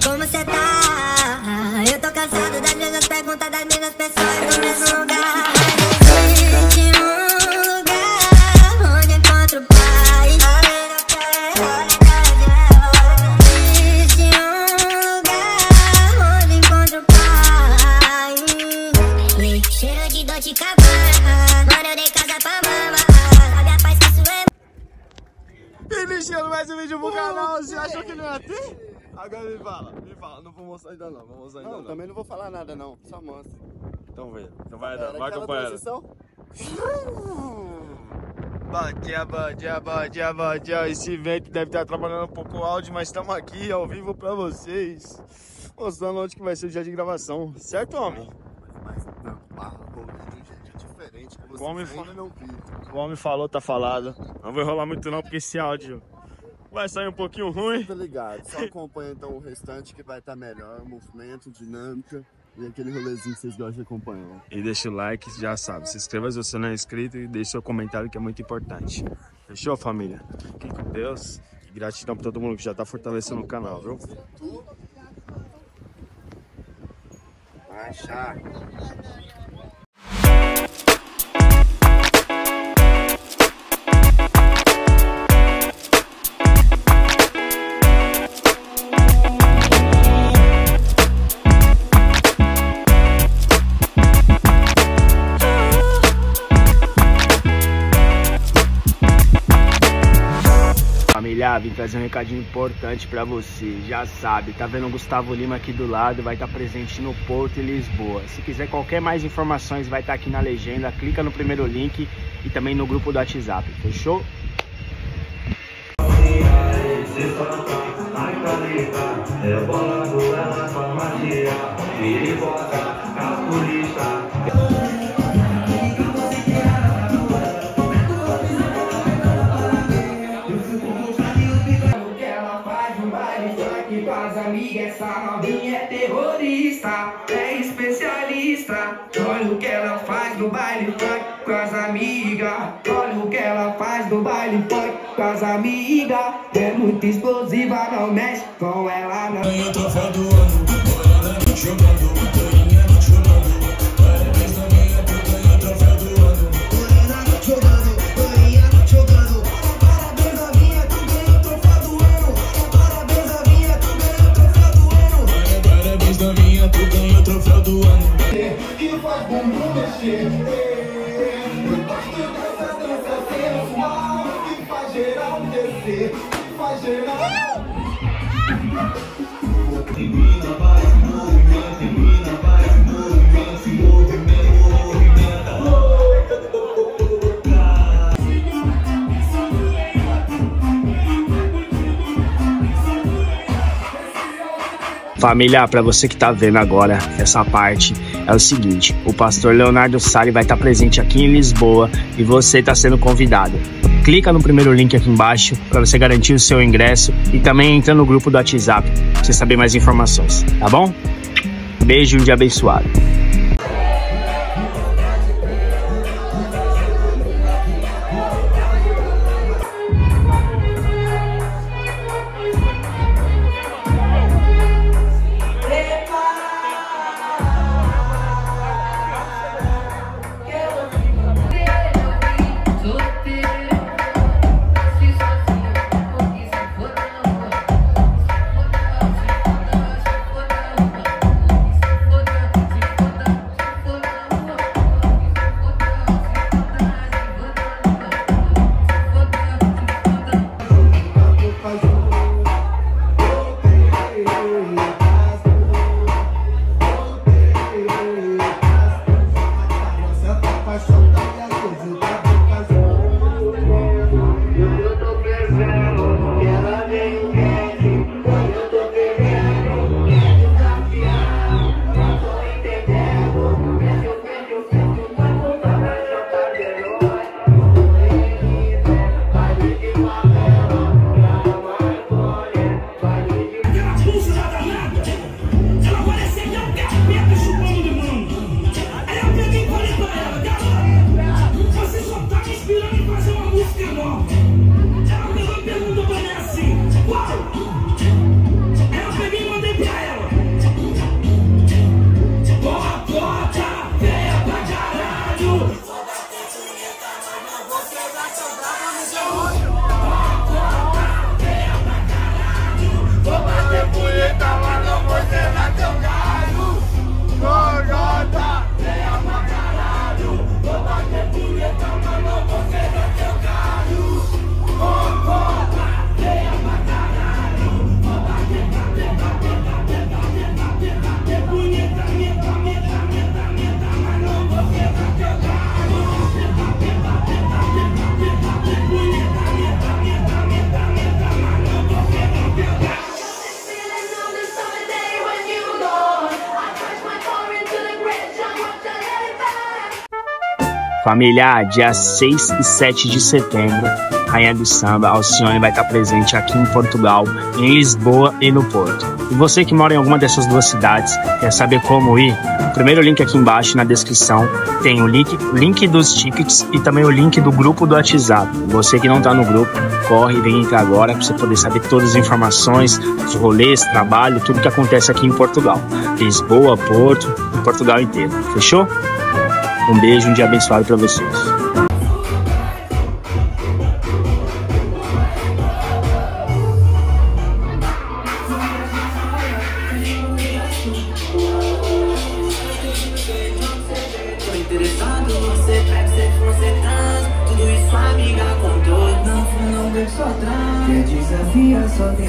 como se set. Agora me fala, me fala. Não vou mostrar ainda não, vou mostrar ainda Não, não. também não vou falar nada não, só mostra. Então vem, então vai, Era vai acompanhando. bom dia, bom dia. Esse vento deve estar trabalhando um pouco o áudio, mas estamos aqui ao vivo pra vocês. Mostrando onde que vai ser o dia de gravação. Certo, homem? Mas não, jeito diferente que você Como fa- não viu. O homem falou, tá falado. Não vai rolar muito não, porque esse áudio vai sair um pouquinho ruim. Tá ligado? Só acompanha então o restante que vai estar melhor, movimento, dinâmica e aquele rolezinho que vocês gostam de acompanhar. E deixa o like, já sabe. Se inscreva se você não é inscrito e deixe seu comentário que é muito importante. Fechou, família? Fiquem com Deus. E gratidão pra todo mundo que já tá fortalecendo o canal, viu? Achar. Família, vim trazer um recadinho importante pra você. Já sabe, tá vendo o Gustavo Lima aqui do lado, vai estar presente no Porto e Lisboa. Se quiser qualquer mais informações, vai estar aqui na legenda. Clica no primeiro link e também no grupo do WhatsApp. Fechou? O no baile funk com as amigas. Olha o que ela faz no baile funk com as amigas. É muito explosiva, não mexe com ela, não. Ganhei o troféu Família, para você que tá vendo agora essa parte, é o seguinte: o pastor Leonardo Sali vai estar presente aqui em Lisboa e você está sendo convidado. Clica no primeiro link aqui embaixo para você garantir o seu ingresso e também entra no grupo do WhatsApp pra você saber mais informações, tá bom? Beijo e um dia abençoado. God. Família, dia 6 e 7 de setembro, Rainha do Samba, Alcione vai estar presente aqui em Portugal, em Lisboa e no Porto. E você que mora em alguma dessas duas cidades, quer saber como ir? O primeiro link aqui embaixo na descrição tem o link, link dos tickets e também o link do grupo do WhatsApp. Você que não está no grupo, corre e vem entrar agora para você poder saber todas as informações, os rolês, trabalho, tudo que acontece aqui em Portugal. Lisboa, Porto e Portugal inteiro. Fechou? Um beijo, um dia abençoado para vocês. Só Quer desafia, só tem